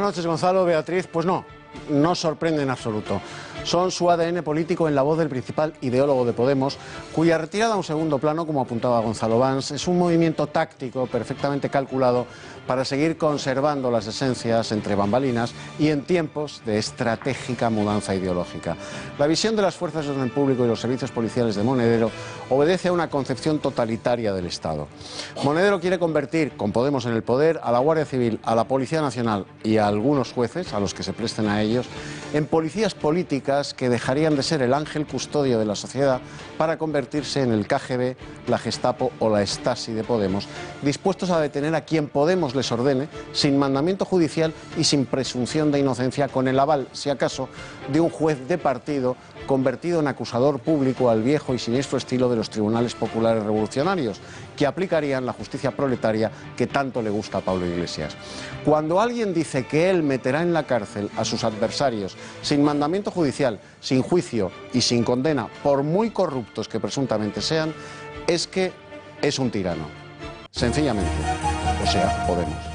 noches, Gonzalo, Beatriz. Pues no, no sorprende en absoluto. Son su ADN político en la voz del principal ideólogo de Podemos, cuya retirada a un segundo plano, como apuntaba Gonzalo Vans, es un movimiento táctico perfectamente calculado para seguir conservando las esencias entre bambalinas y en tiempos de estratégica mudanza ideológica. La visión de las fuerzas de orden público y los servicios policiales de Monedero obedece a una concepción totalitaria del Estado. Monedero quiere convertir, con Podemos en el poder, a la Guardia Civil, a la Policía Nacional y a algunos jueces, a los que se presten a ellos, en policías políticas que dejarían de ser el ángel custodio de la sociedad para convertirse en el KGB, la Gestapo o la Stasi de Podemos, dispuestos a detener a quien Podemos les ordene, sin mandamiento judicial y sin presunción de inocencia, con el aval, si acaso, de un juez de partido convertido en acusador público al viejo y siniestro estilo de los tribunales populares revolucionarios, que aplicarían la justicia proletaria que tanto le gusta a Pablo Iglesias. Cuando alguien dice que él meterá en la cárcel a sus adversarios sin mandamiento judicial, sin juicio y sin condena, por muy corruptos que presuntamente sean, es que es un tirano. Sencillamente. O sea, Podemos.